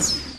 Yes.